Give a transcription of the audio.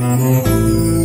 嗯